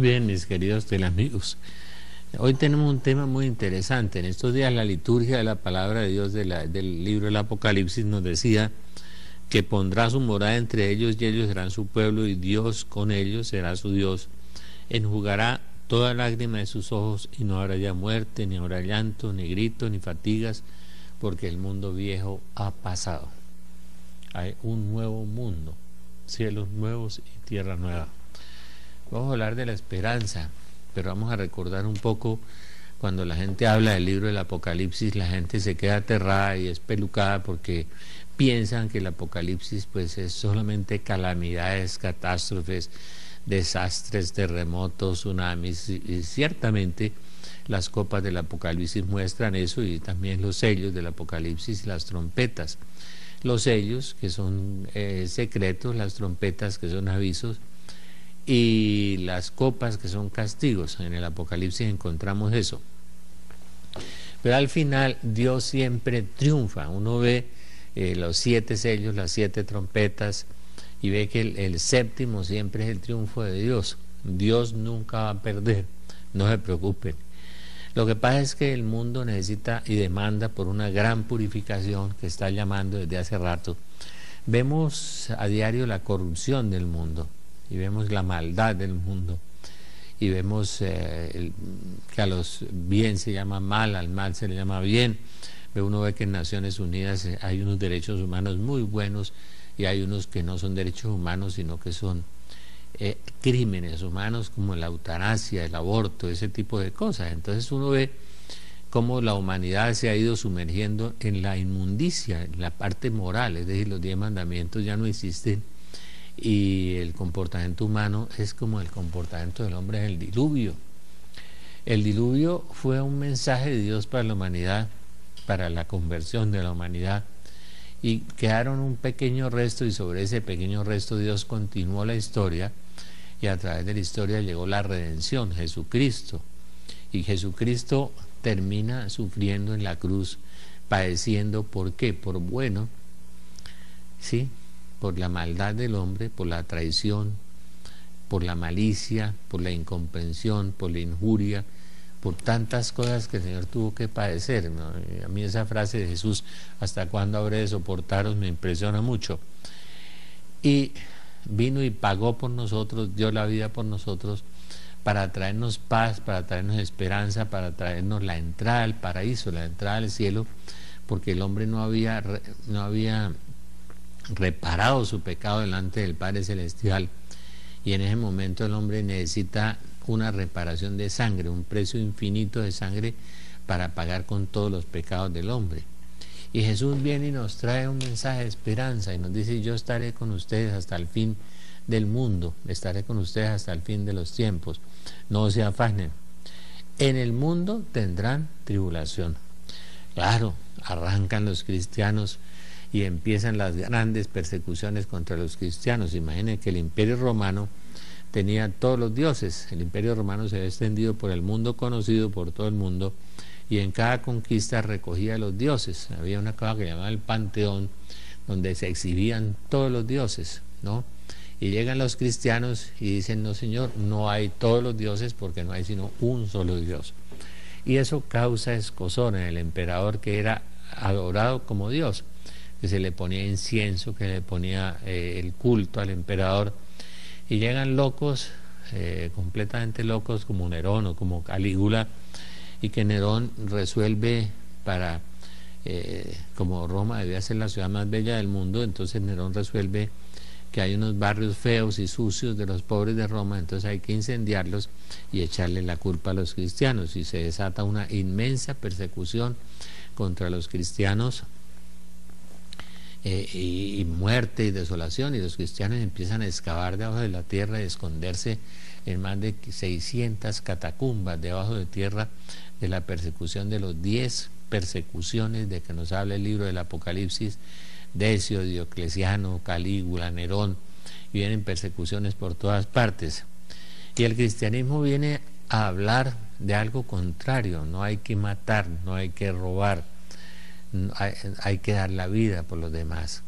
Bien, mis queridos telamigos. Hoy tenemos un tema muy interesante. En estos días la liturgia de la palabra de Dios del libro del Apocalipsis nos decía que pondrá su morada entre ellos y ellos serán su pueblo y Dios con ellos será su Dios. Enjugará toda lágrima de sus ojos y no habrá ya muerte, ni habrá llanto, ni grito, ni fatigas, porque el mundo viejo ha pasado. Hay un nuevo mundo, cielos nuevos y tierra nueva. Vamos a hablar de la esperanza, pero vamos a recordar un poco cuando la gente habla del libro del Apocalipsis, la gente se queda aterrada y espelucada porque piensan que el Apocalipsis pues es solamente calamidades, catástrofes, desastres, terremotos, tsunamis, y ciertamente las copas del Apocalipsis muestran eso y también los sellos del Apocalipsis y las trompetas. Los sellos que son eh, secretos, las trompetas que son avisos, y las copas que son castigos. En el Apocalipsis encontramos eso. Pero al final Dios siempre triunfa. Uno ve eh, los siete sellos, las siete trompetas y ve que el, séptimo siempre es el triunfo de Dios. Dios nunca va a perder. No se preocupen. Lo que pasa es que el mundo necesita y demanda por una gran purificación que está llamando desde hace rato. Vemos a diario la corrupción del mundo y vemos la maldad del mundo y vemos eh, que a los bien se llama mal, al mal se le llama bien. Uno ve que en Naciones Unidas eh, hay unos derechos humanos muy buenos y hay unos que no son derechos humanos, sino que son eh, crímenes humanos como la eutanasia, el aborto, ese tipo de cosas. Entonces uno ve cómo la humanidad se ha ido sumergiendo en la inmundicia, en la parte moral, es decir, los diez mandamientos ya no existen y el comportamiento humano es como el comportamiento del hombre en el diluvio. El diluvio fue un mensaje de Dios para la humanidad, para la conversión de la humanidad, y quedaron un pequeño resto y sobre ese pequeño resto Dios continuó la historia y a través de la historia llegó la redención, Jesucristo. Y Jesucristo termina sufriendo en la cruz, padeciendo, ¿por qué? Por bueno, ¿sí? Por la maldad del hombre, por la traición, por la malicia, por la incomprensión, por la injuria, por tantas cosas que el Señor tuvo que padecer. A mí esa frase de Jesús, ¿hasta cuándo habré de soportaros? me impresiona mucho. Y vino y pagó por nosotros, dio la vida por nosotros, para traernos paz, para traernos esperanza, para traernos la entrada al paraíso, la entrada al cielo, porque el hombre no había, no había reparado su pecado delante del Padre Celestial y en ese momento el hombre necesita una reparación de sangre, un precio infinito de sangre para pagar con todos los pecados del hombre. Y Jesús viene y nos trae un mensaje de esperanza y nos dice, yo estaré con ustedes hasta el fin del mundo, estaré con ustedes hasta el fin de los tiempos, no se afanen. En el mundo tendrán tribulación. Claro, arrancan los cristianos y empiezan las grandes persecuciones contra los cristianos. Imaginen que el imperio romano tenía todos los dioses, el imperio romano se había extendido por el mundo conocido, por todo el mundo, y en cada conquista recogía los dioses. Había una cosa que llamaba el panteón, donde se exhibían todos los dioses, ¿no? Y llegan los cristianos y dicen, no señor, no hay todos los dioses porque no hay sino un solo Dios. Y eso causa escosor en el emperador que era adorado como Dios que se le ponía incienso, que le ponía eh, el culto al emperador. Y llegan locos, eh, completamente locos, como Nerón o como Calígula, y que Nerón resuelve para, eh, como Roma debía ser la ciudad más bella del mundo, entonces Nerón resuelve que hay unos barrios feos y sucios de los pobres de Roma, entonces hay que incendiarlos y echarle la culpa a los cristianos. Y se desata una inmensa persecución contra los cristianos eh, y, muerte y desolación, y los cristianos empiezan a excavar debajo de la tierra y esconderse en más de 600 catacumbas debajo de tierra de la persecución de los 10 persecuciones de que nos habla el libro del Apocalipsis, Decio, Diocleciano, Calígula, Nerón, y vienen persecuciones por todas partes. Y el cristianismo viene a hablar de algo contrario, no hay que matar, no hay que robar, hay, que dar la vida por los demás,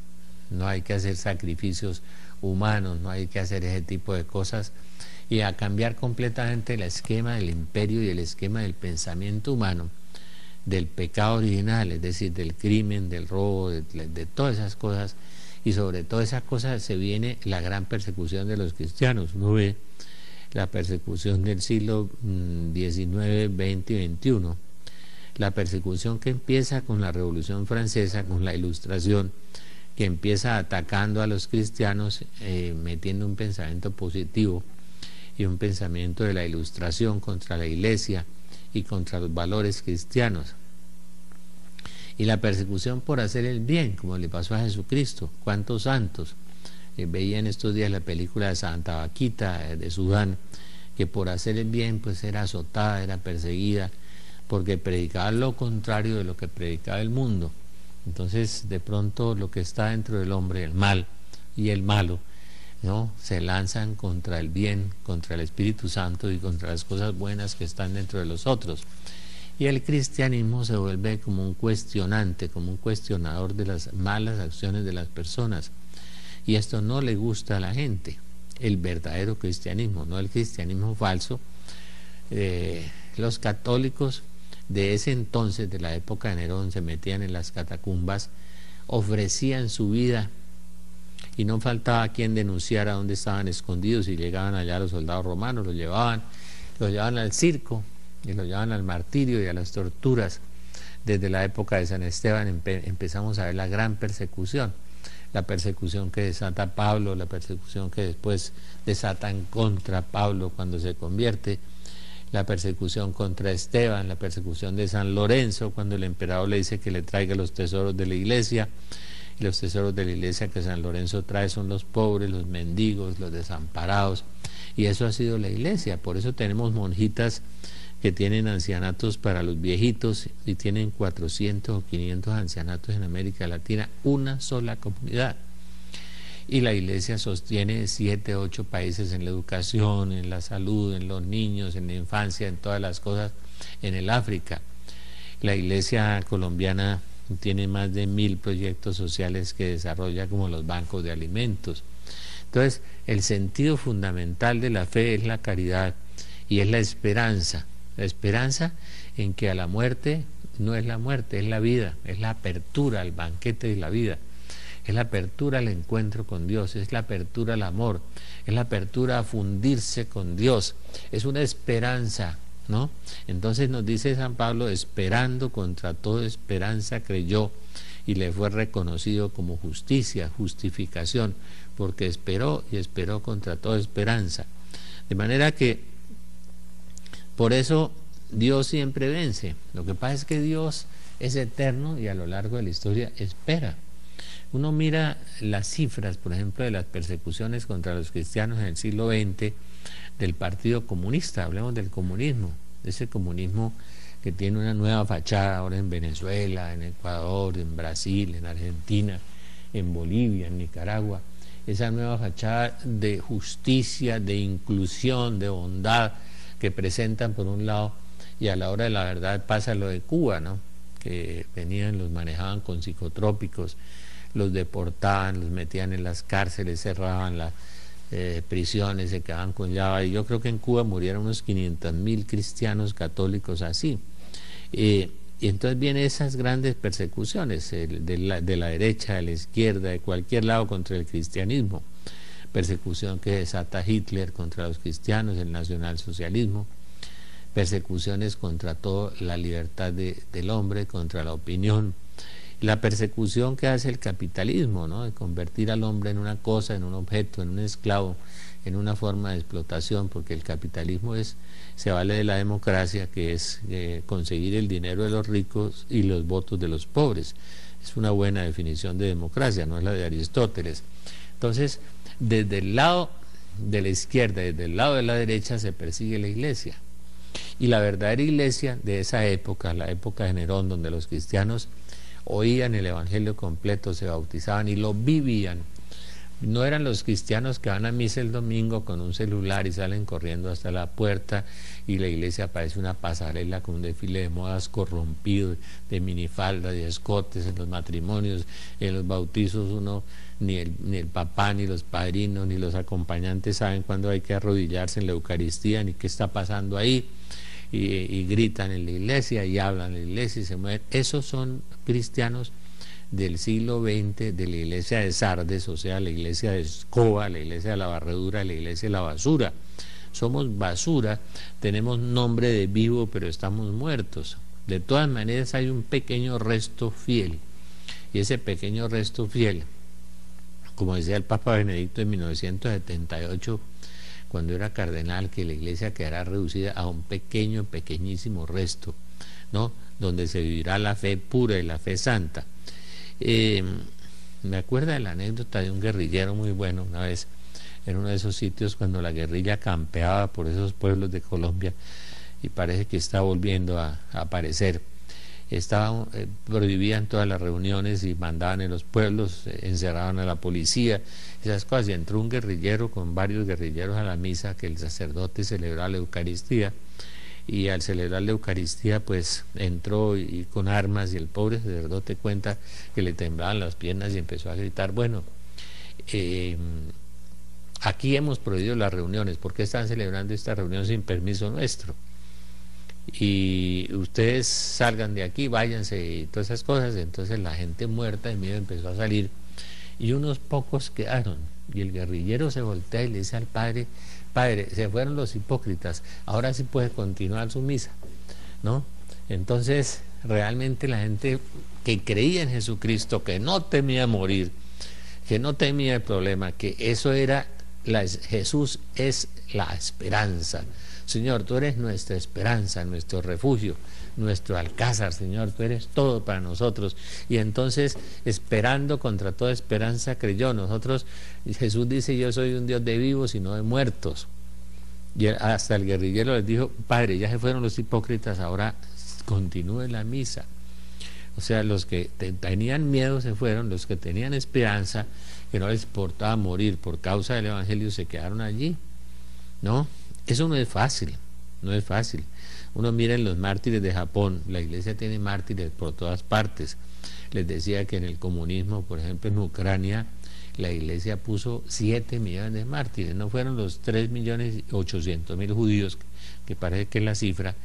no hay que hacer sacrificios humanos, no hay que hacer ese tipo de cosas. Y a cambiar completamente el esquema del imperio y el esquema del pensamiento humano, del pecado original, es decir, del crimen, del robo, de, todas esas cosas, y sobre todas esas cosas se viene la gran persecución de los cristianos. Uno ve la persecución del siglo XIX, XX y XXI, la persecución que empieza con la Revolución Francesa, con la Ilustración, que empieza atacando a los cristianos, eh, metiendo un pensamiento positivo y un pensamiento de la Ilustración contra la Iglesia y contra los valores cristianos. Y la persecución por hacer el bien, como le pasó a Jesucristo. ¿Cuántos santos? Eh, veía en estos días la película de Santa Vaquita eh, de Sudán, que por hacer el bien pues era azotada, era perseguida, porque predicaba lo contrario de lo que predicaba el mundo. Entonces, de pronto lo que está dentro del hombre, el mal y el malo, ¿no? Se lanzan contra el bien, contra el Espíritu Santo y contra las cosas buenas que están dentro de los otros. Y el cristianismo se vuelve como un cuestionante, como un cuestionador de las malas acciones de las personas. Y esto no le gusta a la gente, el verdadero cristianismo, no el cristianismo falso. Eh, los católicos de ese entonces, de la época de Nerón, se metían en las catacumbas, ofrecían su vida y no faltaba quien denunciara dónde estaban escondidos y llegaban allá los soldados romanos, los llevaban, los llevaban al circo y los llevaban al martirio y a las torturas. Desde la época de San Esteban empezamos a ver la gran persecución, la persecución que desata Pablo, la persecución que después desatan contra Pablo cuando se convierte, la persecución contra Esteban, la persecución de San Lorenzo, cuando el emperador le dice que le traiga los tesoros de la iglesia, y los tesoros de la iglesia que San Lorenzo trae son los pobres, los mendigos, los desamparados, y eso ha sido la iglesia, por eso tenemos monjitas que tienen ancianatos para los viejitos y tienen 400 o 500 ancianatos en América Latina, una sola comunidad y la iglesia sostiene siete, ocho países en la educación, en la salud, en los niños, en la infancia, en todas las cosas, en el África. La iglesia colombiana tiene más de mil proyectos sociales que desarrolla como los bancos de alimentos. Entonces, el sentido fundamental de la fe es la caridad y es la esperanza. La esperanza en que a la muerte no es la muerte, es la vida, es la apertura al banquete de la vida es la apertura al encuentro con Dios, es la apertura al amor, es la apertura a fundirse con Dios, es una esperanza, ¿no? Entonces nos dice San Pablo, esperando contra toda esperanza creyó y le fue reconocido como justicia, justificación, porque esperó y esperó contra toda esperanza. De manera que por eso Dios siempre vence. Lo que pasa es que Dios es eterno y a lo largo de la historia espera. Uno mira las cifras, por ejemplo, de las persecuciones contra los cristianos en el siglo XX del Partido Comunista, hablemos del comunismo, ese comunismo que tiene una nueva fachada ahora en Venezuela, en Ecuador, en Brasil, en Argentina, en Bolivia, en Nicaragua, esa nueva fachada de justicia, de inclusión, de bondad que presentan por un lado y a la hora de la verdad pasa lo de Cuba, ¿no? que venían, los manejaban con psicotrópicos los deportaban, los metían en las cárceles, cerraban las eh, prisiones, se quedaban con llave. Y yo creo que en Cuba murieron unos 500 mil cristianos católicos así. y entonces vienen esas grandes persecuciones de, la, de la derecha, de la izquierda, de cualquier lado contra el cristianismo. Persecución que desata Hitler contra los cristianos, el nacionalsocialismo persecuciones contra toda la libertad del hombre, contra la opinión, la persecución que hace el capitalismo, ¿no? de convertir al hombre en una cosa, en un objeto, en un esclavo, en una forma de explotación, porque el capitalismo es, se vale de la democracia, que es eh, conseguir el dinero de los ricos y los votos de los pobres. Es una buena definición de democracia, no es la de Aristóteles. Entonces, desde el lado de la izquierda, desde el lado de la derecha, se persigue la iglesia. Y la verdadera iglesia de esa época, la época de Nerón, donde los cristianos oían el Evangelio completo, se bautizaban y lo vivían, No eran los cristianos que van a misa el domingo con un celular y salen corriendo hasta la puerta y la iglesia parece una pasarela con un desfile de modas corrompido, de minifalda, de escotes en los matrimonios, en los bautizos uno ni el, ni el papá, ni los padrinos, ni los acompañantes saben cuándo hay que arrodillarse en la Eucaristía, ni qué está pasando ahí. Y, gritan en la iglesia y hablan en la iglesia y se mueven. Esos son cristianos del siglo XX, de la iglesia de Sardes, o sea, la iglesia de Escoba, la iglesia de la barredura, la iglesia de la basura. Somos basura, tenemos nombre de vivo, pero estamos muertos. De todas maneras hay un pequeño resto fiel. Y ese pequeño resto fiel como decía el Papa Benedicto en 1978, cuando era cardenal, que la iglesia quedará reducida a un pequeño, pequeñísimo resto, ¿no? Donde se vivirá la fe pura y la fe santa. Eh, me acuerda de la anécdota de un guerrillero muy bueno una vez en uno de esos sitios cuando la guerrilla campeaba por esos pueblos de Colombia y parece que está volviendo a aparecer estaban, eh, prohibían todas las reuniones y mandaban en los pueblos, eh, encerraban a la policía, esas cosas. Y entró un guerrillero con varios guerrilleros a la misa, que el sacerdote celebraba la Eucaristía. Y al celebrar la Eucaristía, pues entró y, con armas y el pobre sacerdote cuenta que le temblaban las piernas y empezó a gritar, bueno, eh, aquí hemos prohibido las reuniones, ¿por qué están celebrando esta reunión sin permiso nuestro? y ustedes salgan de aquí, váyanse y todas esas cosas. Entonces la gente muerta de miedo empezó a salir y unos pocos quedaron. Y el guerrillero se voltea y le dice al padre, padre, se fueron los hipócritas, ahora sí puede continuar su misa, ¿no? Entonces realmente la gente que creía en Jesucristo, que no temía morir, que no temía el problema, que eso era, la, Jesús es la esperanza. Señor, tú eres nuestra esperanza, nuestro refugio, nuestro alcázar, Señor, tú eres todo para nosotros. Y entonces, esperando contra toda esperanza, creyó. Nosotros, Jesús dice, yo soy un Dios de vivos y no de muertos. Y hasta el guerrillero les dijo, Padre, ya se fueron los hipócritas, ahora continúe la misa. O sea, los que tenían miedo se fueron, los que tenían esperanza, que no les importaba morir por causa del Evangelio, se quedaron allí. ¿No? Eso no es fácil, no es fácil. Uno mira en los mártires de Japón, la iglesia tiene mártires por todas partes. Les decía que en el comunismo, por ejemplo, en Ucrania, la iglesia puso 7 millones de mártires, no fueron los 3 millones 800 mil judíos, que parece que es la cifra,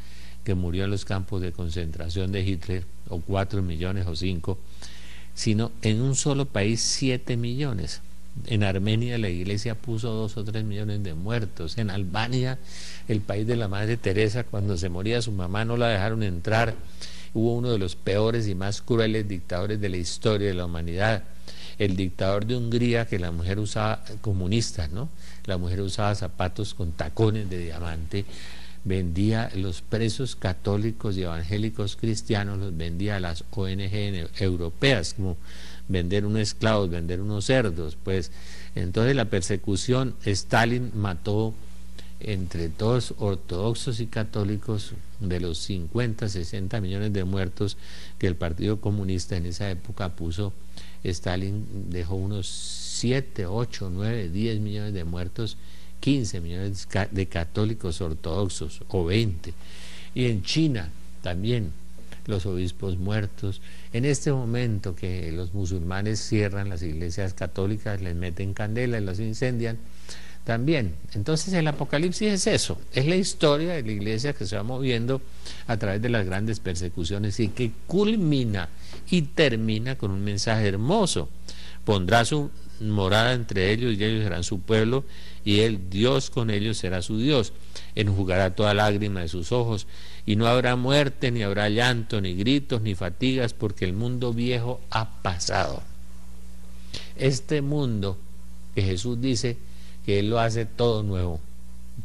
que murió en los campos de concentración de Hitler, o 4 millones o 5, sino en un solo país 7 millones. En Armenia la iglesia puso dos o tres millones de muertos. En Albania, el país de la Madre Teresa, cuando se moría su mamá no la dejaron entrar. Hubo uno de los peores y más crueles dictadores de la historia de la humanidad. El dictador de Hungría, que la mujer usaba, comunista, ¿no? La mujer usaba zapatos con tacones de diamante, vendía los presos católicos y evangélicos cristianos, los vendía a las ONG europeas, como vender unos esclavos, vender unos cerdos, pues entonces la persecución, Stalin mató entre todos ortodoxos y católicos de los 50, 60 millones de muertos que el Partido Comunista en esa época puso, Stalin dejó unos 7, 8, 9, 10 millones de muertos, 15 millones de católicos ortodoxos o 20. Y en China también los obispos muertos. En este momento que los musulmanes cierran las iglesias católicas, les meten candela y las incendian, también. Entonces el Apocalipsis es eso, es la historia de la iglesia que se va moviendo a través de las grandes persecuciones y que culmina y termina con un mensaje hermoso. Pondrá su morada entre ellos y ellos serán su pueblo y el Dios con ellos será su Dios. Enjugará toda lágrima de sus ojos y no habrá muerte, ni habrá llanto, ni gritos, ni fatigas, porque el mundo viejo ha pasado. Este mundo que Jesús dice que Él lo hace todo nuevo,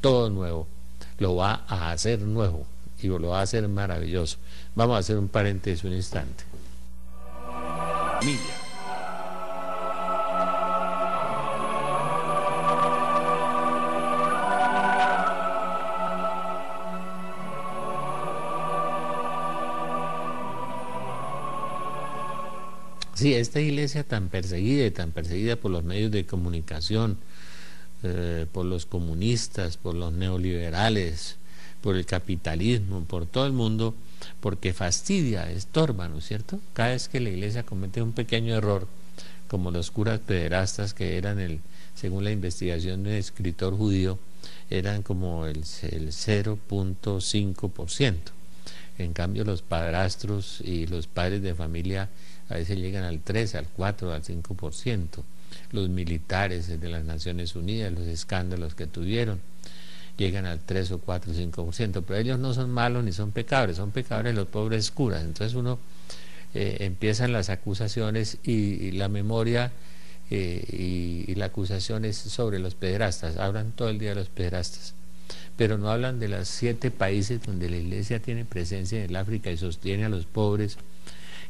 todo nuevo, lo va a hacer nuevo y lo va a hacer maravilloso. Vamos a hacer un paréntesis un instante. Sí, esta iglesia tan perseguida y tan perseguida por los medios de comunicación, eh, por los comunistas, por los neoliberales, por el capitalismo, por todo el mundo, porque fastidia, estorba, ¿no es cierto? Cada vez que la iglesia comete un pequeño error, como los curas pederastas que eran el, según la investigación de un escritor judío, eran como el, el 0.5%. En cambio, los padrastros y los padres de familia a veces llegan al 3, al 4, al 5%. Los militares de las Naciones Unidas, los escándalos que tuvieron, llegan al 3 o 4 o 5%, pero ellos no son malos ni son pecadores, son pecadores los pobres curas. Entonces uno eh, empiezan las acusaciones y, la memoria eh, y, la acusación es sobre los pederastas, hablan todo el día de los pederastas, pero no hablan de los siete países donde la iglesia tiene presencia en el África y sostiene a los pobres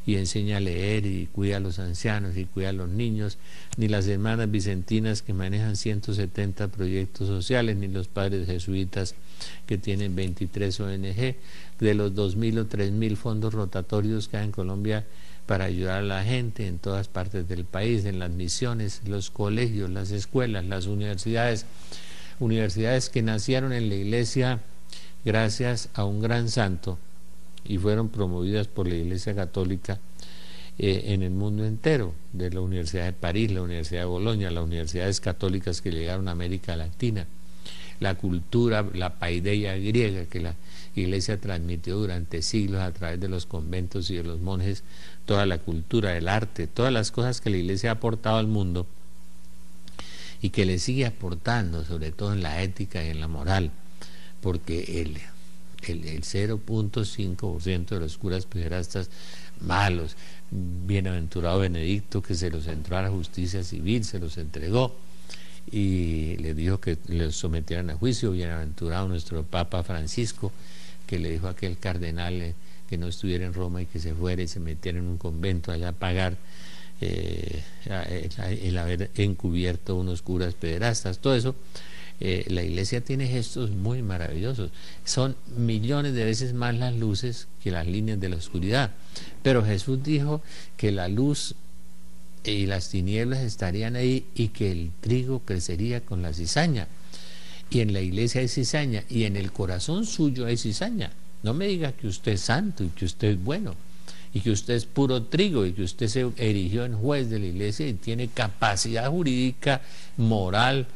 y enseña a leer y cuida a los ancianos y cuida a los niños, ni las hermanas vicentinas que manejan 170 proyectos sociales, ni los padres jesuitas que tienen 23 ONG, de los 2.000 o 3.000 fondos rotatorios que hay en Colombia para ayudar a la gente en todas partes del país, en las misiones, los colegios, las escuelas, las universidades, universidades que nacieron en la iglesia gracias a un gran santo y fueron promovidas por la Iglesia Católica eh, en el mundo entero, de la Universidad de París, la Universidad de Bolonia, las universidades católicas que llegaron a América Latina, la cultura, la paideia griega que la Iglesia transmitió durante siglos a través de los conventos y de los monjes, toda la cultura, el arte, todas las cosas que la Iglesia ha aportado al mundo y que le sigue aportando, sobre todo en la ética y en la moral, porque el el, 0.5% de los curas pederastas malos, bienaventurado Benedicto que se los entró a la justicia civil, se los entregó y le dijo que los sometieran a juicio, bienaventurado nuestro Papa Francisco, que le dijo a aquel cardenal eh, que no estuviera en Roma y que se fuera y se metiera en un convento allá a pagar eh, el haber encubierto unos curas pederastas, todo eso eh, la iglesia tiene gestos muy maravillosos. Son millones de veces más las luces que las líneas de la oscuridad. Pero Jesús dijo que la luz y las tinieblas estarían ahí y que el trigo crecería con la cizaña. Y en la iglesia hay cizaña y en el corazón suyo hay cizaña. No me diga que usted es santo y que usted es bueno y que usted es puro trigo y que usted se erigió en juez de la iglesia y tiene capacidad jurídica, moral,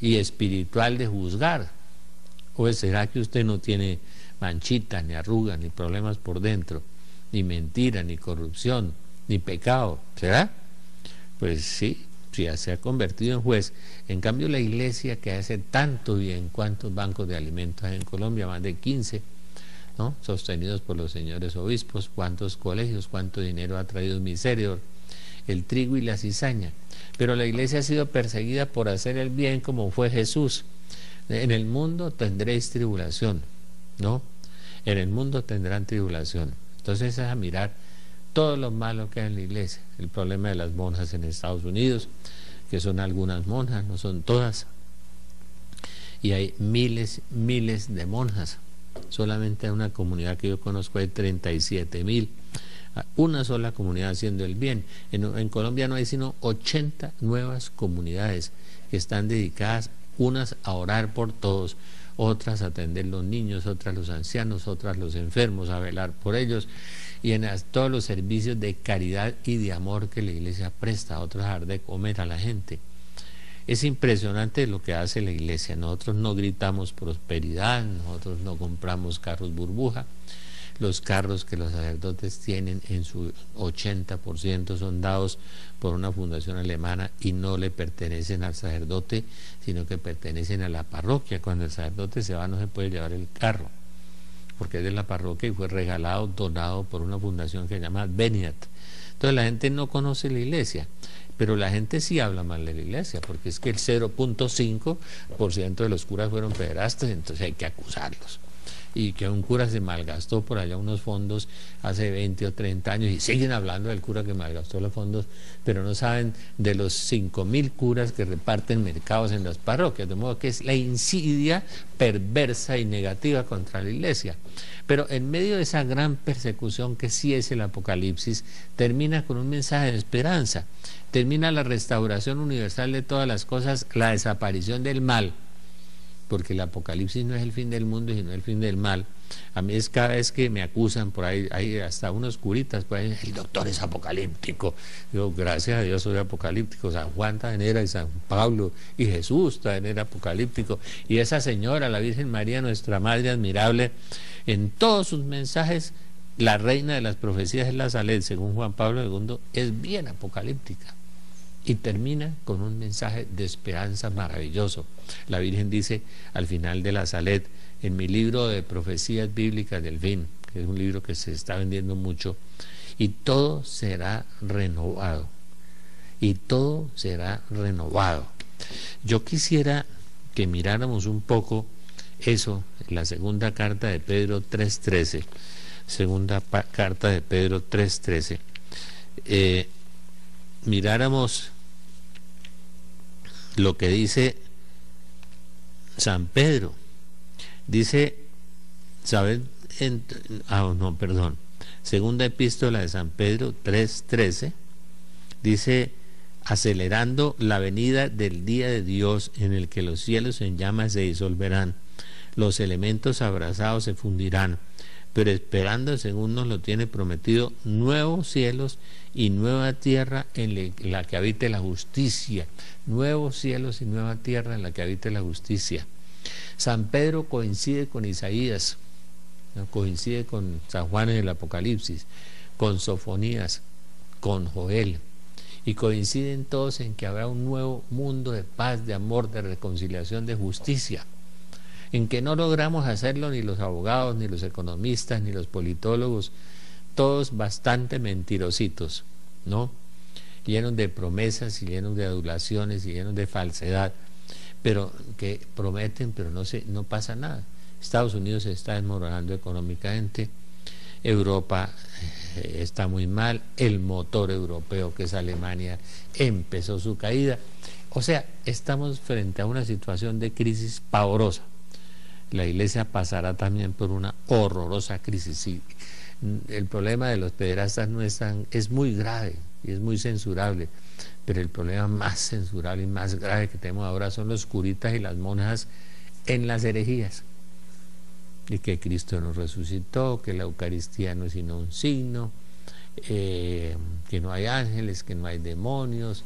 y espiritual de juzgar? ¿O será que usted no tiene manchitas, ni arrugas, ni problemas por dentro, ni mentira, ni corrupción, ni pecado? ¿Será? Pues sí, sí, se ha convertido en juez. En cambio, la iglesia que hace tanto bien, ¿cuántos bancos de alimentos hay en Colombia? Más de 15, ¿no? Sostenidos por los señores obispos, ¿cuántos colegios, cuánto dinero ha traído miserio? El trigo y la cizaña. Pero la iglesia ha sido perseguida por hacer el bien como fue Jesús. En el mundo tendréis tribulación, ¿no? En el mundo tendrán tribulación. Entonces es a mirar todo lo malo que hay en la iglesia. El problema de las monjas en Estados Unidos, que son algunas monjas, no son todas. Y hay miles, miles de monjas. Solamente en una comunidad que yo conozco hay 37 mil una sola comunidad haciendo el bien. En, Colombia no hay sino 80 nuevas comunidades que están dedicadas unas a orar por todos, otras a atender los niños, otras los ancianos, otras los enfermos, a velar por ellos y en todos los servicios de caridad y de amor que la iglesia presta, a dar de comer a la gente. Es impresionante lo que hace la iglesia. Nosotros no gritamos prosperidad, nosotros no compramos carros burbuja, los carros que los sacerdotes tienen en su 80% son dados por una fundación alemana y no le pertenecen al sacerdote, sino que pertenecen a la parroquia. Cuando el sacerdote se va no se puede llevar el carro, porque es de la parroquia y fue regalado, donado por una fundación que se llama Beniat. Entonces la gente no conoce la iglesia, pero la gente sí habla mal de la iglesia, porque es que el 0.5% de los curas fueron pederastas, entonces hay que acusarlos y que un cura se malgastó por allá unos fondos hace 20 o 30 años y siguen hablando del cura que malgastó los fondos, pero no saben de los 5 mil curas que reparten mercados en las parroquias, de modo que es la insidia perversa y negativa contra la iglesia. Pero en medio de esa gran persecución que sí es el Apocalipsis, termina con un mensaje de esperanza, termina la restauración universal de todas las cosas, la desaparición del mal porque el apocalipsis no es el fin del mundo, sino el fin del mal. A mí es cada vez que me acusan por ahí, hay hasta unos curitas, por ahí, el doctor es apocalíptico. Digo, gracias a Dios soy apocalíptico. San Juan también y San Pablo y Jesús también era apocalíptico. Y esa señora, la Virgen María, nuestra Madre admirable, en todos sus mensajes, la reina de las profecías es la Saled, según Juan Pablo II, es bien apocalíptica y termina con un mensaje de esperanza maravilloso. La Virgen dice al final de la Salet, en mi libro de profecías bíblicas del fin, que es un libro que se está vendiendo mucho, y todo será renovado. Y todo será renovado. Yo quisiera que miráramos un poco eso, la segunda carta de Pedro 3.13, segunda carta de Pedro 3.13, eh, miráramos lo que dice San Pedro. Dice, ¿saben? ah, no, perdón. Segunda epístola de San Pedro 3:13 dice, acelerando la venida del día de Dios en el que los cielos en llamas se disolverán, los elementos abrazados se fundirán, pero esperando, según nos lo tiene prometido, nuevos cielos y nueva tierra en la que habite la justicia, nuevos cielos y nueva tierra en la que habite la justicia. San Pedro coincide con Isaías, coincide con San Juan en el Apocalipsis, con Sofonías, con Joel, y coinciden todos en que habrá un nuevo mundo de paz, de amor, de reconciliación, de justicia, en que no logramos hacerlo ni los abogados, ni los economistas, ni los politólogos, todos bastante mentirositos, ¿no? llenos de promesas y llenos de adulaciones y llenos de falsedad, pero que prometen, pero no, se, no pasa nada. Estados Unidos se está desmoronando económicamente, Europa eh, está muy mal, el motor europeo que es Alemania empezó su caída. O sea, estamos frente a una situación de crisis pavorosa. La iglesia pasará también por una horrorosa crisis. el problema de los pederastas no es, tan, es muy grave y es muy censurable. Pero el problema más censurable y más grave que tenemos ahora son los curitas y las monjas en las herejías. Y que Cristo nos resucitó, que la Eucaristía no es sino un signo, eh, que no hay ángeles, que no hay demonios,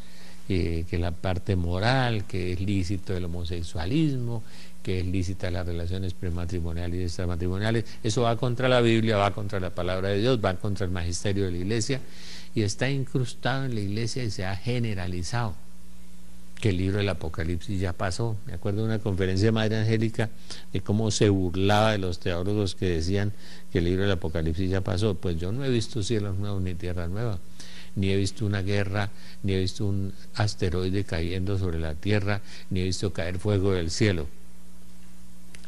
eh, que la parte moral, que es lícito el homosexualismo, que es lícita las relaciones prematrimoniales y extramatrimoniales, eso va contra la Biblia, va contra la palabra de Dios, va contra el magisterio de la Iglesia y está incrustado en la iglesia y se ha generalizado. Que el libro del Apocalipsis ya pasó. Me acuerdo de una conferencia de Madre Angélica de cómo se burlaba de los teólogos que decían que el libro del Apocalipsis ya pasó. Pues yo no he visto cielos nuevos ni tierra nueva, ni he visto una guerra, ni he visto un asteroide cayendo sobre la tierra, ni he visto caer fuego del cielo.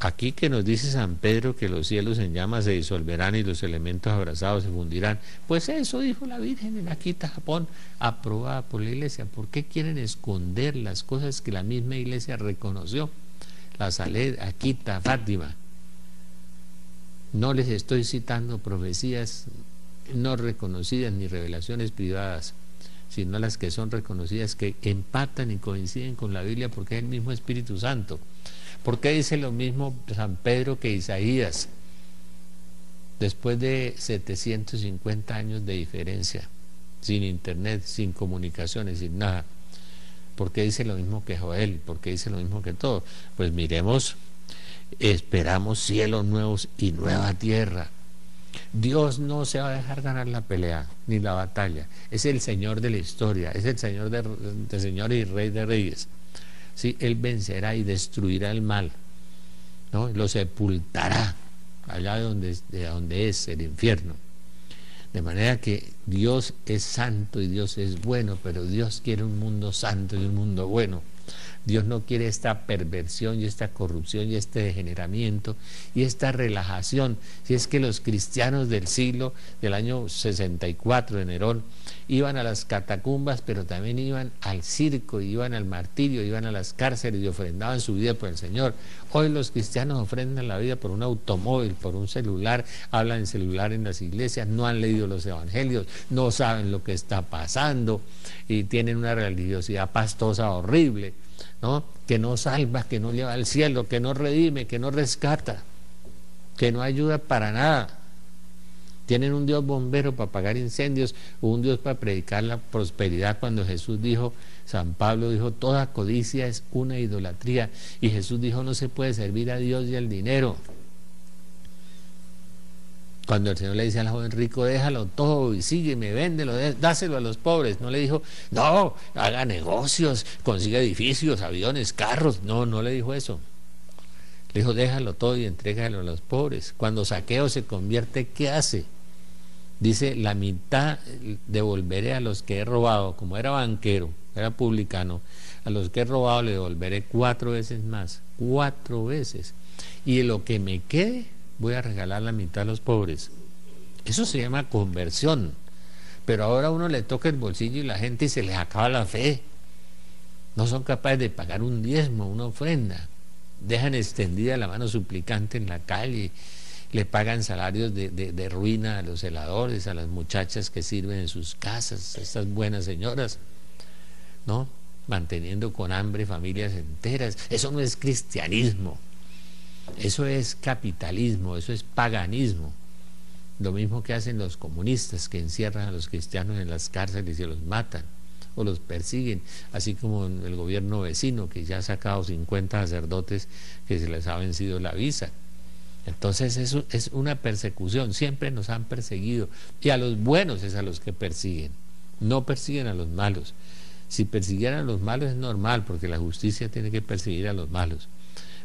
Aquí que nos dice San Pedro que los cielos en llamas se disolverán y los elementos abrazados se fundirán. Pues eso dijo la Virgen en Akita, Japón, aprobada por la iglesia. ¿Por qué quieren esconder las cosas que la misma iglesia reconoció? La Saled, Akita, Fátima. No les estoy citando profecías no reconocidas ni revelaciones privadas, sino las que son reconocidas, que empatan y coinciden con la Biblia porque es el mismo Espíritu Santo. ¿Por qué dice lo mismo San Pedro que Isaías? Después de 750 años de diferencia, sin internet, sin comunicaciones, sin nada. ¿Por qué dice lo mismo que Joel? ¿Por qué dice lo mismo que todo? Pues miremos, esperamos cielos nuevos y nueva tierra. Dios no se va a dejar ganar la pelea ni la batalla. Es el Señor de la historia, es el Señor de, de Señor y Rey de Reyes. ¿Sí? Él vencerá y destruirá el mal, ¿no? lo sepultará allá donde, de donde es el infierno. De manera que Dios es santo y Dios es bueno, pero Dios quiere un mundo santo y un mundo bueno. Dios no quiere esta perversión y esta corrupción y este degeneramiento y esta relajación. Si es que los cristianos del siglo del año 64 de Nerón iban a las catacumbas, pero también iban al circo, iban al martirio, iban a las cárceles y ofrendaban su vida por el Señor. Hoy los cristianos ofrendan la vida por un automóvil, por un celular, hablan en celular en las iglesias, no han leído los evangelios, no saben lo que está pasando y tienen una religiosidad pastosa horrible, ¿no? Que no salva, que no lleva al cielo, que no redime, que no rescata, que no ayuda para nada. Tienen un Dios bombero para apagar incendios, un Dios para predicar la prosperidad cuando Jesús dijo, San Pablo dijo, toda codicia es una idolatría. Y Jesús dijo, no se puede servir a Dios y al dinero. Cuando el Señor le dice al joven rico, déjalo todo y sígueme, véndelo, dáselo a los pobres. No le dijo, no, haga negocios, consiga edificios, aviones, carros. No, no le dijo eso. Le dijo, déjalo todo y entrégalo a los pobres. Cuando saqueo se convierte, ¿qué hace? Dice, la mitad devolveré a los que he robado, como era banquero, era publicano, a los que he robado le devolveré cuatro veces más, cuatro veces. Y lo que me quede, voy a regalar la mitad a los pobres. Eso se llama conversión. Pero ahora uno le toca el bolsillo y la gente se les acaba la fe. No son capaces de pagar un diezmo, una ofrenda dejan extendida la mano suplicante en la calle, le pagan salarios de, ruina a los heladores, a las muchachas que sirven en sus casas, estas buenas señoras, ¿no? Manteniendo con hambre familias enteras. Eso no es cristianismo, eso es capitalismo, eso es paganismo. Lo mismo que hacen los comunistas que encierran a los cristianos en las cárceles y los matan o los persiguen, así como el gobierno vecino que ya ha sacado 50 sacerdotes que se les ha vencido la visa. Entonces eso es una persecución, siempre nos han perseguido y a los buenos es a los que persiguen, no persiguen a los malos. Si persiguieran a los malos es normal porque la justicia tiene que perseguir a los malos,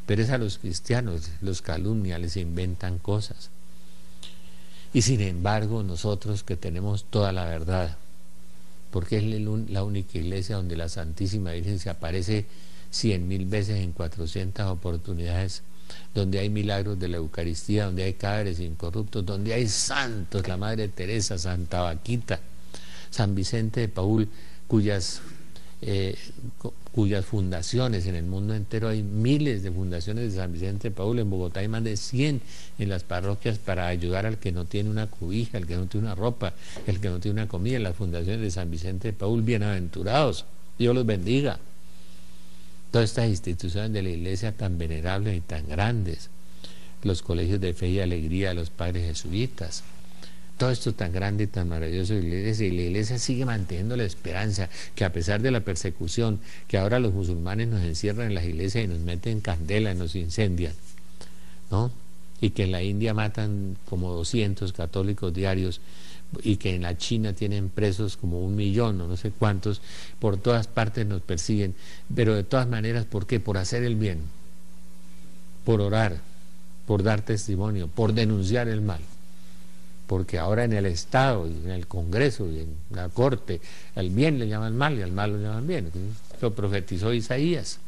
pero es a los cristianos, los calumnian, les inventan cosas. Y sin embargo nosotros que tenemos toda la verdad, porque es la única iglesia donde la Santísima Virgen se aparece cien mil veces en 400 oportunidades, donde hay milagros de la Eucaristía, donde hay cadáveres incorruptos, donde hay santos, la Madre Teresa, Santa Vaquita, San Vicente de Paul, cuyas eh, cuyas fundaciones en el mundo entero hay miles de fundaciones de San Vicente de Paul, en Bogotá hay más de 100 en las parroquias para ayudar al que no tiene una cubija, al que no tiene una ropa, el que no tiene una comida, las fundaciones de San Vicente de Paul, bienaventurados, Dios los bendiga. Todas estas instituciones de la iglesia tan venerables y tan grandes, los colegios de fe y alegría los padres jesuitas, todo esto tan grande y tan maravilloso y la iglesia sigue manteniendo la esperanza que a pesar de la persecución, que ahora los musulmanes nos encierran en las iglesias y nos meten candela y nos incendian, ¿no? Y que en la India matan como 200 católicos diarios y que en la China tienen presos como un millón o no sé cuántos, por todas partes nos persiguen, pero de todas maneras, ¿por qué? Por hacer el bien, por orar, por dar testimonio, por denunciar el mal porque ahora en el Estado y en el Congreso y en la Corte, al bien le llaman mal y al mal lo llaman bien. Lo profetizó Isaías.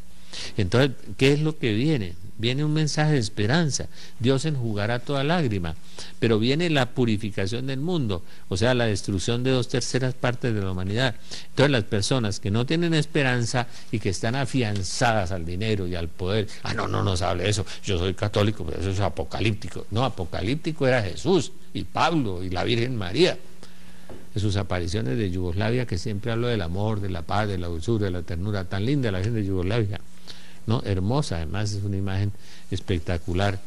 Entonces, ¿qué es lo que viene? Viene un mensaje de esperanza. Dios enjugará toda lágrima. Pero viene la purificación del mundo, o sea, la destrucción de dos terceras partes de la humanidad. Entonces, las personas que no tienen esperanza y que están afianzadas al dinero y al poder, ah, no, no nos hable eso, yo soy católico, pero eso es apocalíptico. No, apocalíptico era Jesús y Pablo y la Virgen María de sus apariciones de Yugoslavia, que siempre habló del amor, de la paz, de la dulzura, de la ternura, tan linda la gente de Yugoslavia. ¿No? Hermosa, además es una imagen espectacular.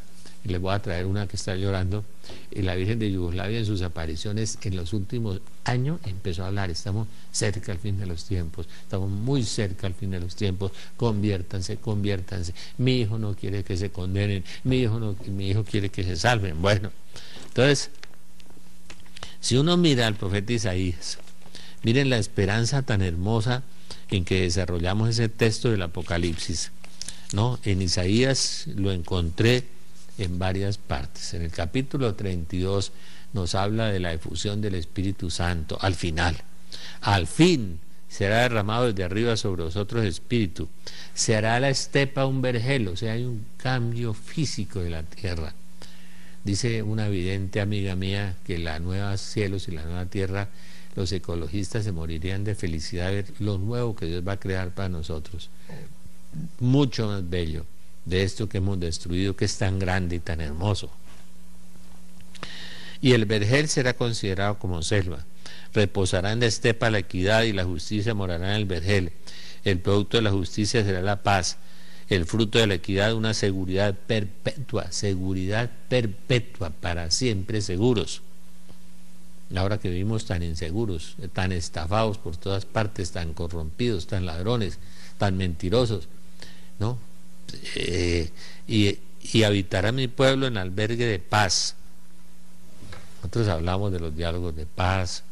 Les voy a traer una que está llorando. Y la Virgen de Yugoslavia en sus apariciones en los últimos años empezó a hablar. Estamos cerca al fin de los tiempos. Estamos muy cerca al fin de los tiempos. Conviértanse, conviértanse. Mi hijo no quiere que se condenen. Mi hijo, no, mi hijo quiere que se salven. Bueno, entonces, si uno mira al profeta Isaías, miren la esperanza tan hermosa en que desarrollamos ese texto del Apocalipsis. En Isaías lo encontré en varias partes. En el capítulo 32 nos habla de la efusión del Espíritu Santo al final. Al fin será derramado desde arriba sobre vosotros espíritu. Se hará la estepa un vergel, o sea, hay un cambio físico de la tierra. Dice una evidente amiga mía que la nueva cielos y la nueva tierra, los ecologistas se morirían de felicidad de ver lo nuevo que Dios va a crear para nosotros. Mucho más bello de esto que hemos destruido, que es tan grande y tan hermoso. Y el vergel será considerado como selva. Reposará en la estepa la equidad y la justicia morará en el vergel. El producto de la justicia será la paz el fruto de la equidad, una seguridad perpetua, seguridad perpetua, para siempre seguros. Ahora que vivimos tan inseguros, tan estafados por todas partes, tan corrompidos, tan ladrones, tan mentirosos, Eh, y, y habitará mi pueblo en albergue de paz. Nosotros hablamos de los diálogos de paz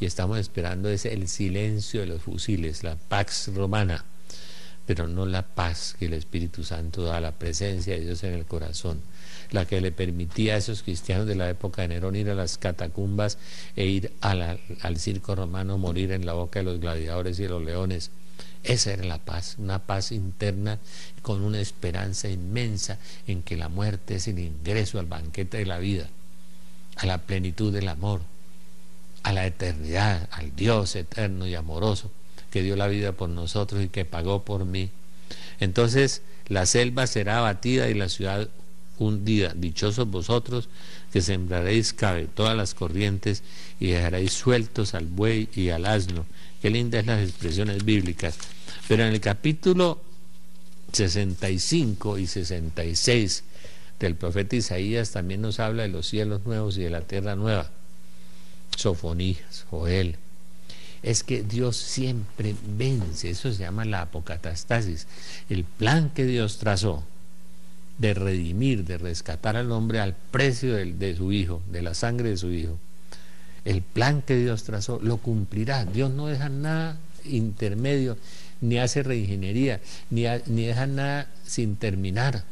y estamos esperando ese, el silencio de los fusiles, la pax romana pero no la paz que el Espíritu Santo da, la presencia de Dios en el corazón, la que le permitía a esos cristianos de la época de Nerón ir a las catacumbas e ir al circo romano, morir en la boca de los gladiadores y de los leones. Esa era la paz, una paz interna con una esperanza inmensa en que la muerte es el ingreso al banquete de la vida, a la plenitud del amor, a la eternidad, al Dios eterno y amoroso que dio la vida por nosotros y que pagó por mí. Entonces la selva será abatida y la ciudad hundida. Dichosos vosotros que sembraréis cabe todas las corrientes y dejaréis sueltos al buey y al asno. Qué lindas las expresiones bíblicas. Pero en el capítulo 65 y 66 del profeta Isaías también nos habla de los cielos nuevos y de la tierra nueva. Sofonías, Joel, es que Dios siempre vence, eso se llama la apocatastasis, el plan que Dios trazó de redimir, de rescatar al hombre al precio de, de su hijo, de la sangre de su hijo. El plan que Dios trazó lo cumplirá. Dios no deja nada intermedio, ni hace reingeniería, ni, ni deja nada sin terminar.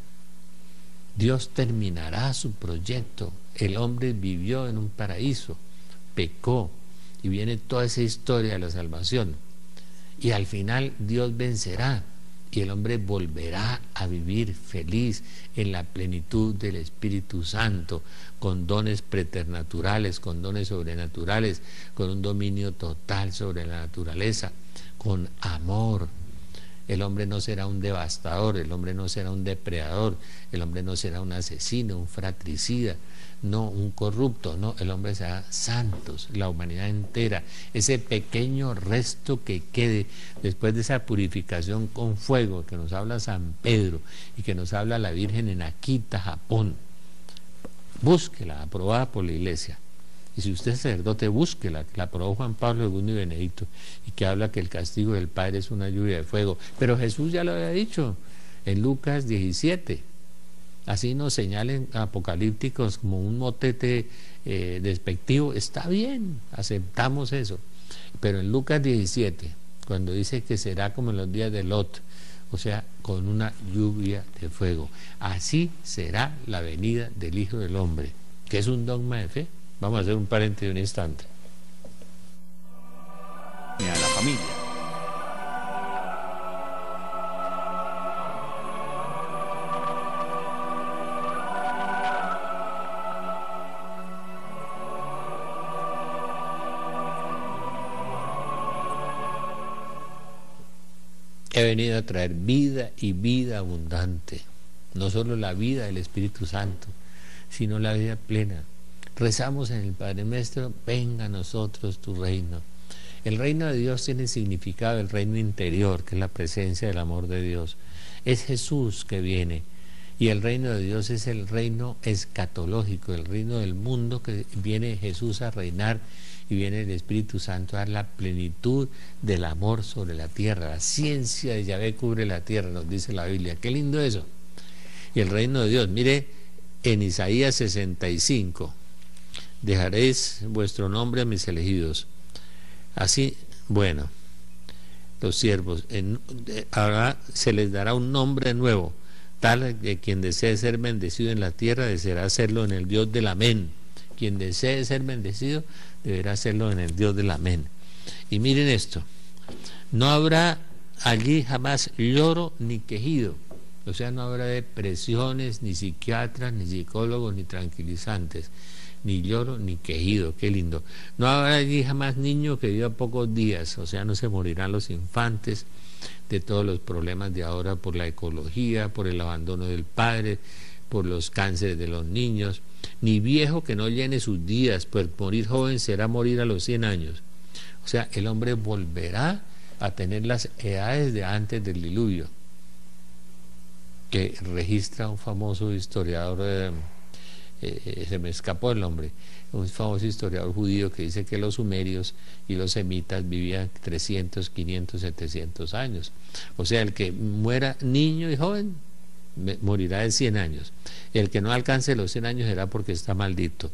Dios terminará su proyecto. El hombre vivió en un paraíso, pecó, y viene toda esa historia de la salvación. Y al final Dios vencerá y el hombre volverá a vivir feliz en la plenitud del Espíritu Santo, con dones preternaturales, con dones sobrenaturales, con un dominio total sobre la naturaleza, con amor. El hombre no será un devastador, el hombre no será un depredador, el hombre no será un asesino, un fratricida, no un corrupto, no, el hombre será santos, la humanidad entera, ese pequeño resto que quede después de esa purificación con fuego que nos habla San Pedro y que nos habla la Virgen en Akita, Japón. Búsquela, aprobada por la iglesia. Y si usted es sacerdote, búsquela, la aprobó Juan Pablo II y Benedicto, y que habla que el castigo del Padre es una lluvia de fuego. Pero Jesús ya lo había dicho en Lucas 17 así nos señalen apocalípticos como un motete eh, despectivo, está bien, aceptamos eso. Pero en Lucas 17, cuando dice que será como en los días de Lot, o sea, con una lluvia de fuego, así será la venida del Hijo del Hombre, que es un dogma de fe. Vamos a hacer un paréntesis de un instante. A la familia. Venido a traer vida y vida abundante. No solo la vida del Espíritu Santo, sino la vida plena. Rezamos en el Padre Nuestro, venga a nosotros tu reino. El reino de Dios tiene significado, el reino interior, que es la presencia del amor de Dios. Es Jesús que viene. Y el reino de Dios es el reino escatológico, el reino del mundo que viene Jesús a reinar y viene el Espíritu Santo a dar la plenitud del amor sobre la tierra. La ciencia de Yahvé cubre la tierra, nos dice la Biblia. Qué lindo eso. Y el reino de Dios, mire en Isaías 65, dejaréis vuestro nombre a mis elegidos. Así, bueno, los siervos, ahora se les dará un nombre nuevo, tal que quien desee ser bendecido en la tierra deseará hacerlo en el Dios del amén. Quien desee ser bendecido deberá hacerlo en el Dios del amén. Y miren esto, No habrá allí jamás lloro ni quejido. O sea, no habrá depresiones, ni psiquiatras, ni psicólogos, ni tranquilizantes, ni lloro, ni quejido. Qué lindo. No habrá allí jamás niño que viva pocos días. O sea, no se morirán los infantes de todos los problemas de ahora por la ecología, por el abandono del padre, por los cánceres de los niños. Ni viejo que no llene sus días, pues morir joven será morir a los 100 años. O sea, el hombre volverá a tener las edades de antes del diluvio, que registra un famoso historiador, eh, eh, se me escapó el nombre, un famoso historiador judío que dice que los sumerios y los semitas vivían 300, 500, 700 años. O sea, el que muera niño y joven morirá de 100 años. El que no alcance los 100 años será porque está maldito.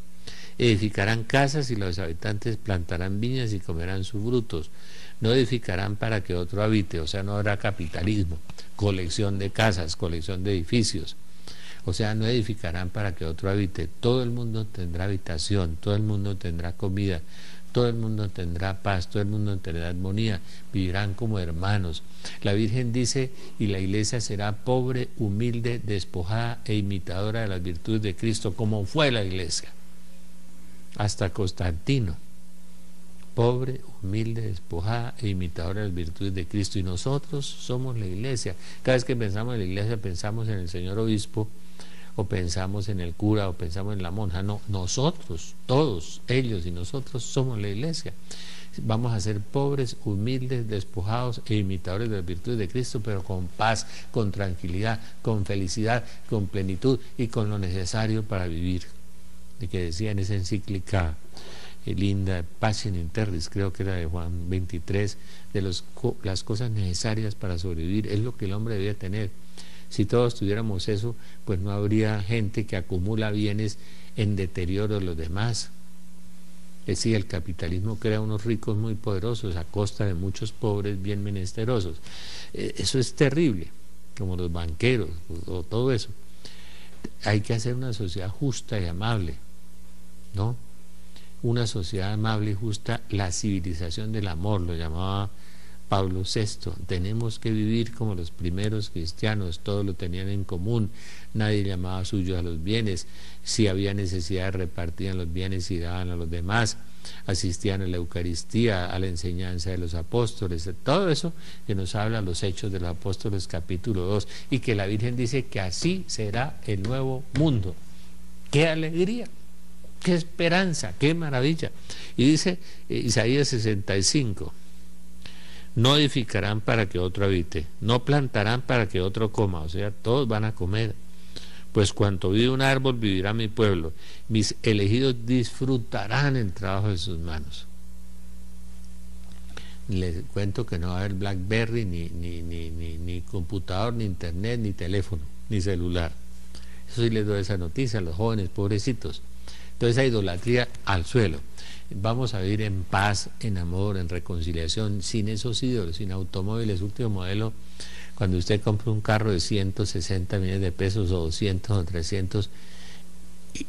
Edificarán casas y los habitantes plantarán viñas y comerán sus frutos no edificarán para que otro habite, o sea, no habrá capitalismo, colección de casas, colección de edificios, o sea, no edificarán para que otro habite, todo el mundo tendrá habitación, todo el mundo tendrá comida, todo el mundo tendrá paz, todo el mundo tendrá armonía, vivirán como hermanos. La Virgen dice, y la iglesia será pobre, humilde, despojada e imitadora de las virtudes de Cristo, como fue la iglesia, hasta Constantino pobre, humilde, despojada e imitadora de las virtudes de Cristo. Y nosotros somos la iglesia. Cada vez que pensamos en la iglesia pensamos en el Señor Obispo, o pensamos en el cura, o pensamos en la monja. No, nosotros, todos, ellos y nosotros somos la iglesia. Vamos a ser pobres, humildes, despojados e imitadores de las virtudes de Cristo, pero con paz, con tranquilidad, con felicidad, con plenitud y con lo necesario para vivir. De que decía en esa encíclica linda, Passion in Terris, creo que era de Juan 23, de los, las cosas necesarias para sobrevivir, es lo que el hombre debía tener. Si todos tuviéramos eso, pues no habría gente que acumula bienes en deterioro de los demás. Es decir, el capitalismo crea unos ricos muy poderosos a costa de muchos pobres bien menesterosos. E, eso es terrible, como los banqueros o todo eso. Hay que hacer una sociedad justa y amable, ¿no? una sociedad amable y justa, la civilización del amor, lo llamaba Pablo VI. Tenemos que vivir como los primeros cristianos, todos lo tenían en común, nadie llamaba suyo a los bienes, si había necesidad repartían los bienes y daban a los demás, asistían a la Eucaristía, a la enseñanza de los apóstoles, todo eso que nos habla los Hechos de los Apóstoles capítulo 2 y que la Virgen dice que así será el nuevo mundo. ¡Qué alegría! qué esperanza, qué maravilla. Y dice eh, Isaías 65, no edificarán para que otro habite, no plantarán para que otro coma, o sea, todos van a comer. Pues cuanto vive un árbol, vivirá mi pueblo. Mis elegidos disfrutarán el trabajo de sus manos. Les cuento que no va a haber Blackberry, ni, ni, ni, ni, computador, ni internet, ni teléfono, ni celular. Eso sí les doy esa noticia a los jóvenes pobrecitos. Entonces, esa idolatría al suelo. Vamos a vivir en paz, en amor, en reconciliación, sin esos ídolos, sin automóviles último modelo. Cuando usted compra un carro de 160 millones de pesos o 200 o 300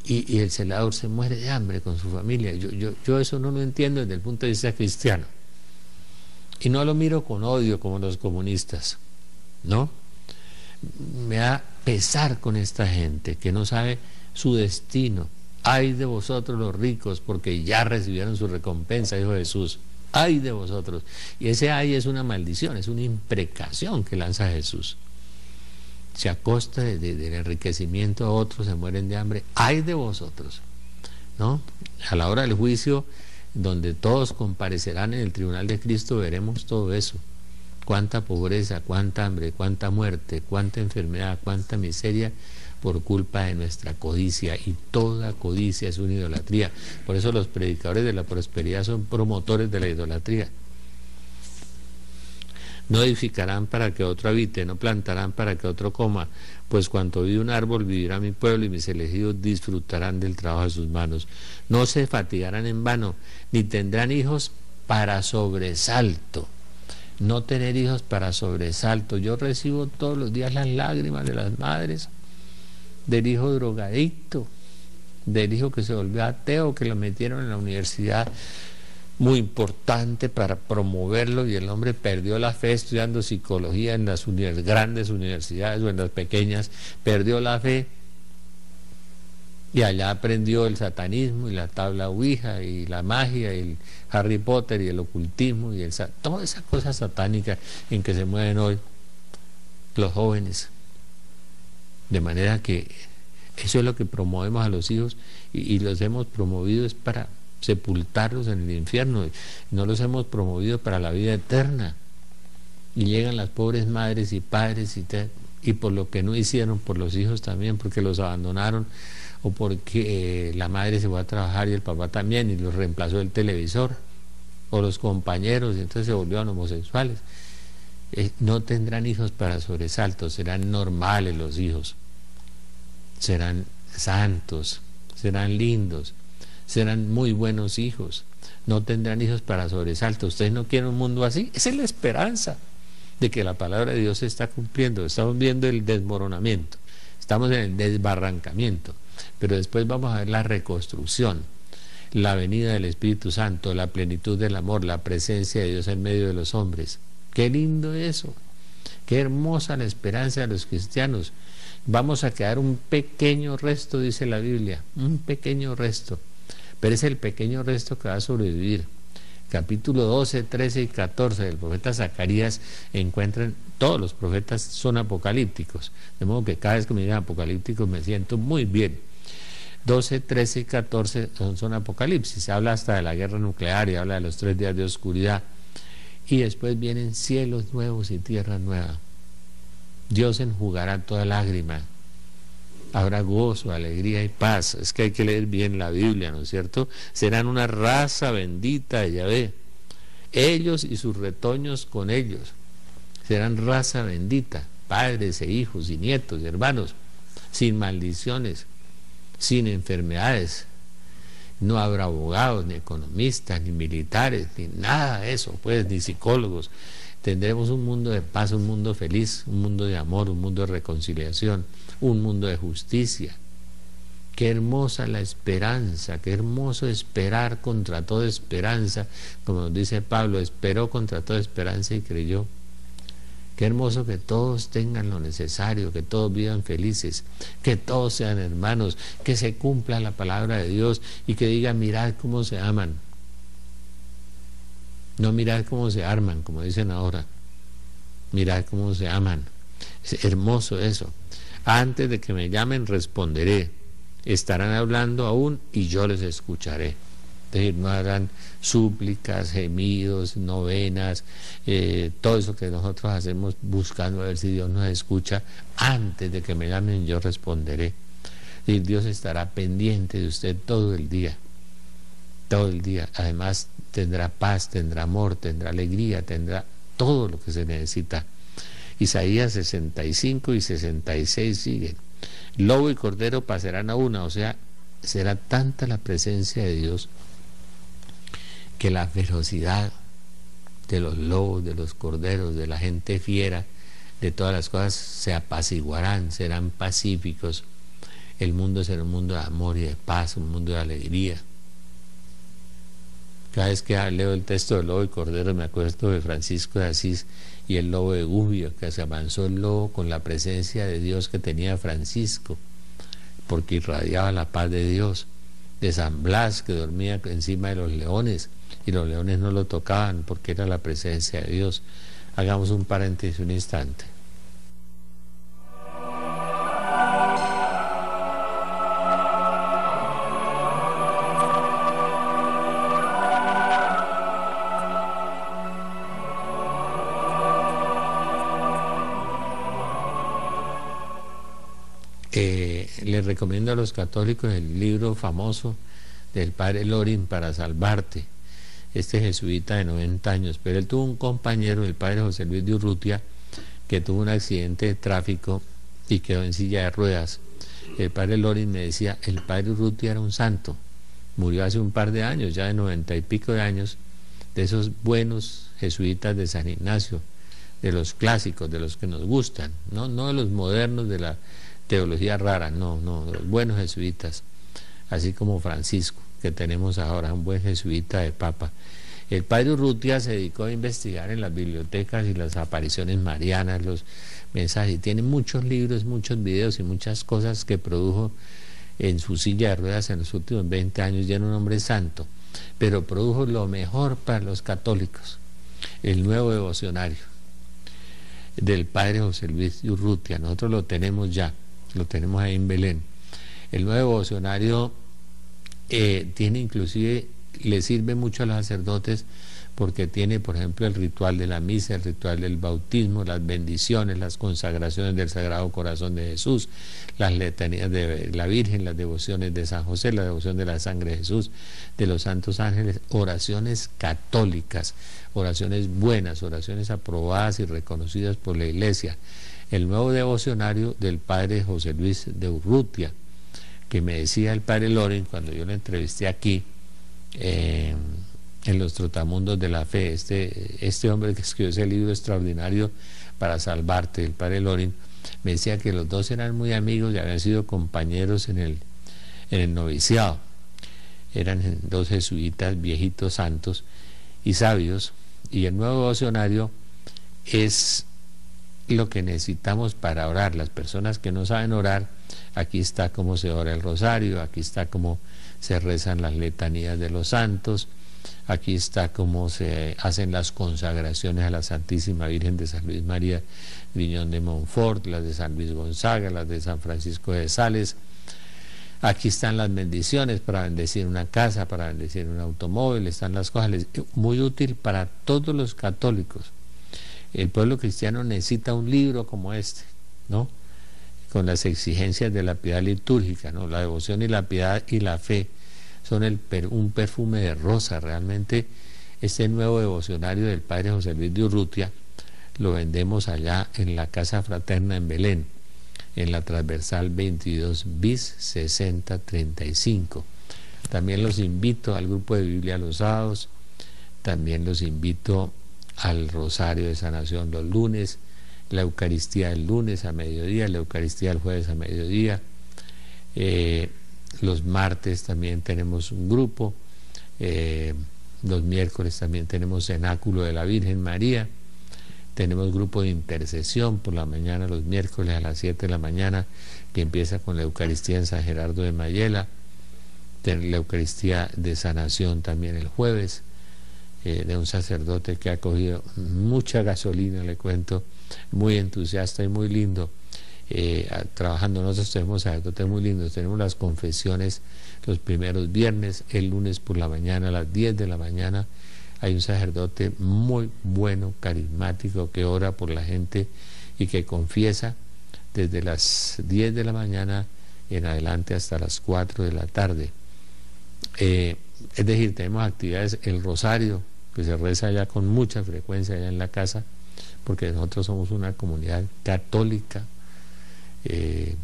y, el celador se muere de hambre con su familia. Yo, yo, yo eso no lo entiendo desde el punto de vista cristiano. Y no lo miro con odio como los comunistas, ¿no? Me da pesar con esta gente que no sabe su destino Ay de vosotros los ricos, porque ya recibieron su recompensa, dijo Jesús. Ay de vosotros. Y ese ay es una maldición, es una imprecación que lanza Jesús. Si a costa del enriquecimiento a otros se mueren de hambre, ay de vosotros. ¿No? A la hora del juicio, donde todos comparecerán en el tribunal de Cristo, veremos todo eso. Cuánta pobreza, cuánta hambre, cuánta muerte, cuánta enfermedad, cuánta miseria por culpa de nuestra codicia y toda codicia es una idolatría. Por eso los predicadores de la prosperidad son promotores de la idolatría. No edificarán para que otro habite, no plantarán para que otro coma, pues cuanto vive un árbol vivirá mi pueblo y mis elegidos disfrutarán del trabajo de sus manos. No se fatigarán en vano, ni tendrán hijos para sobresalto. No tener hijos para sobresalto. Yo recibo todos los días las lágrimas de las madres del hijo drogadicto, del hijo que se volvió ateo, que lo metieron en la universidad muy importante para promoverlo y el hombre perdió la fe estudiando psicología en las grandes universidades o en las pequeñas, perdió la fe y allá aprendió el satanismo y la tabla Ouija y la magia y el Harry Potter y el ocultismo y el, todas esas cosas satánicas en que se mueven hoy los jóvenes. De manera que eso es lo que promovemos a los hijos y, los hemos promovido es para sepultarlos en el infierno, no los hemos promovido para la vida eterna. Y llegan las pobres madres y padres y, y por lo que no hicieron por los hijos también, porque los abandonaron o porque eh, la madre se fue a trabajar y el papá también y los reemplazó el televisor o los compañeros y entonces se volvieron homosexuales. Eh, no tendrán hijos para sobresaltos, serán normales los hijos, serán santos, serán lindos, serán muy buenos hijos, no tendrán hijos para sobresaltos. ¿Ustedes no quieren un mundo así? Esa es la esperanza de que la palabra de Dios se está cumpliendo. Estamos viendo el desmoronamiento, estamos en el desbarrancamiento, pero después vamos a ver la reconstrucción la venida del Espíritu Santo, la plenitud del amor, la presencia de Dios en medio de los hombres. Qué lindo eso. Qué hermosa la esperanza de los cristianos. Vamos a quedar un pequeño resto, dice la Biblia, un pequeño resto. Pero es el pequeño resto que va a sobrevivir. Capítulo 12, 13 y 14 del profeta Zacarías encuentran, todos los profetas son apocalípticos. De modo que cada vez que me digan apocalípticos me siento muy bien. 12, 13 y 14 son, son apocalipsis. Habla hasta de la guerra nuclear y habla de los tres días de oscuridad y después vienen cielos nuevos y tierra nueva. Dios enjugará toda lágrima. Habrá gozo, alegría y paz. Es que hay que leer bien la Biblia, ¿no es cierto? Serán una raza bendita de Yahvé. Ellos y sus retoños con ellos. Serán raza bendita, padres e hijos y nietos y hermanos, sin maldiciones, sin enfermedades, no habrá abogados, ni economistas, ni militares, ni nada de eso, pues, ni psicólogos. Tendremos un mundo de paz, un mundo feliz, un mundo de amor, un mundo de reconciliación, un mundo de justicia. Qué hermosa la esperanza, qué hermoso esperar contra toda esperanza, como nos dice Pablo, esperó contra toda esperanza y creyó. Qué hermoso que todos tengan lo necesario, que todos vivan felices, que todos sean hermanos, que se cumpla la palabra de Dios y que digan, mirad cómo se aman. No mirad cómo se arman, como dicen ahora. Mirad cómo se aman. Es hermoso eso. Antes de que me llamen, responderé. Estarán hablando aún y yo les escucharé. Es decir, no harán súplicas, gemidos, novenas, eh, todo eso que nosotros hacemos buscando a ver si Dios nos escucha. Antes de que me llamen yo responderé. Y Dios estará pendiente de usted todo el día. Todo el día. Además tendrá paz, tendrá amor, tendrá alegría, tendrá todo lo que se necesita. Isaías 65 y 66 siguen. Lobo y cordero pasarán a una, o sea, será tanta la presencia de Dios que la ferocidad de los lobos, de los corderos, de la gente fiera, de todas las cosas se apaciguarán, serán pacíficos. El mundo será un mundo de amor y de paz, un mundo de alegría. Cada vez que leo el texto del lobo y cordero me acuerdo de Francisco de Asís y el lobo de Gubbio, que se avanzó el lobo con la presencia de Dios que tenía Francisco, porque irradiaba la paz de Dios. De San Blas, que dormía encima de los leones, y los leones no lo tocaban porque era la presencia de Dios. Hagamos un paréntesis un instante. Eh, les recomiendo a los católicos el libro famoso del padre Lorin para salvarte este jesuita de 90 años, pero él tuvo un compañero, el padre José Luis de Urrutia, que tuvo un accidente de tráfico y quedó en silla de ruedas. El padre Lorin me decía, el padre Urrutia era un santo, murió hace un par de años, ya de noventa y pico de años, de esos buenos jesuitas de San Ignacio, de los clásicos, de los que nos gustan, no, no de los modernos de la teología rara, no, no, de los buenos jesuitas, así como Francisco que tenemos ahora, un buen jesuita de papa. El padre Urrutia se dedicó a investigar en las bibliotecas y las apariciones marianas, los mensajes, tiene muchos libros, muchos videos y muchas cosas que produjo en su silla de ruedas en los últimos 20 años, ya era un hombre santo, pero produjo lo mejor para los católicos, el nuevo devocionario del padre José Luis Urrutia, nosotros lo tenemos ya, lo tenemos ahí en Belén. El nuevo devocionario eh, tiene inclusive, le sirve mucho a los sacerdotes porque tiene, por ejemplo, el ritual de la misa, el ritual del bautismo, las bendiciones, las consagraciones del Sagrado Corazón de Jesús, las letanías de la Virgen, las devociones de San José, la devoción de la sangre de Jesús, de los santos ángeles, oraciones católicas, oraciones buenas, oraciones aprobadas y reconocidas por la Iglesia. El nuevo devocionario del Padre José Luis de Urrutia, que me decía el Padre Loren cuando yo lo entrevisté aquí, eh, en los trotamundos de la fe. Este, este hombre que escribió ese libro extraordinario para salvarte, el padre Lorin, me decía que los dos eran muy amigos y habían sido compañeros en el, en el noviciado. Eran dos jesuitas viejitos santos y sabios. Y el nuevo devocionario es lo que necesitamos para orar. Las personas que no saben orar, aquí está cómo se ora el rosario, aquí está cómo se rezan las letanías de los santos, Aquí está cómo se hacen las consagraciones a la Santísima Virgen de San Luis María Viñón de Montfort, las de San Luis Gonzaga, las de San Francisco de Sales. Aquí están las bendiciones para bendecir una casa, para bendecir un automóvil, están las cosas muy útil para todos los católicos. El pueblo cristiano necesita un libro como este, ¿no? Con las exigencias de la piedad litúrgica, ¿no? La devoción y la piedad y la fe son un perfume de rosa. Realmente este nuevo devocionario del Padre José Luis de Urrutia lo vendemos allá en la Casa Fraterna en Belén, en la transversal 22 bis 6035. También los invito al grupo de Biblia los sábados, también los invito al Rosario de Sanación los lunes, la Eucaristía el lunes a mediodía, la Eucaristía el jueves a mediodía. Eh, los martes también tenemos un grupo. Eh, los miércoles también tenemos cenáculo de la Virgen María. Tenemos grupo de intercesión por la mañana, los miércoles a las 7 de la mañana, que empieza con la Eucaristía en San Gerardo de Mayela. La Eucaristía de sanación también el jueves, eh, de un sacerdote que ha cogido mucha gasolina, le cuento, muy entusiasta y muy lindo eh, trabajando. Nosotros tenemos sacerdotes muy lindos, tenemos las confesiones los primeros viernes, el lunes por la mañana, a las 10 de la mañana. Hay un sacerdote muy bueno, carismático, que ora por la gente y que confiesa desde las 10 de la mañana en adelante hasta las 4 de la tarde. Eh, es decir, tenemos actividades, el rosario, que se reza ya con mucha frecuencia allá en la casa, porque nosotros somos una comunidad católica eh,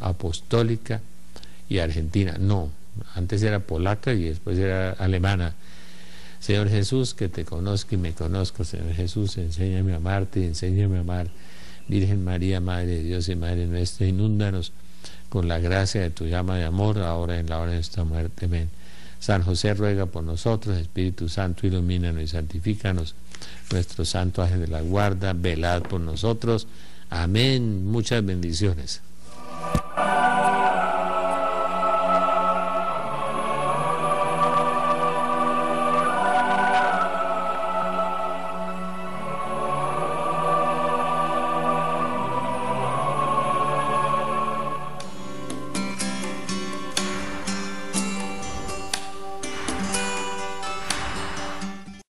apostólica y argentina. No, antes era polaca y después era alemana. Señor Jesús, que te conozco y me conozco. Señor Jesús, enséñame a amarte enséñame a amar. Virgen María, Madre de Dios y Madre nuestra, inúndanos con la gracia de tu llama de amor, ahora en la hora de nuestra muerte. Amén. San José ruega por nosotros, Espíritu Santo, ilumínanos y santifícanos. Nuestro Santo Ángel de la Guarda, velad por nosotros. Amén. Muchas bendiciones.